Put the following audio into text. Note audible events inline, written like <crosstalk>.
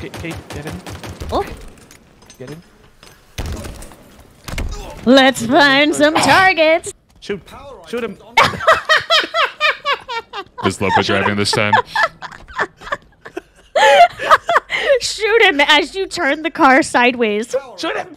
Get, oh. get, get him. Oh, Get him. let's find some targets. Shoot. Shoot him. <laughs> Is Lopa driving this time? <laughs> Shoot him as you turn the car sideways. Shoot him.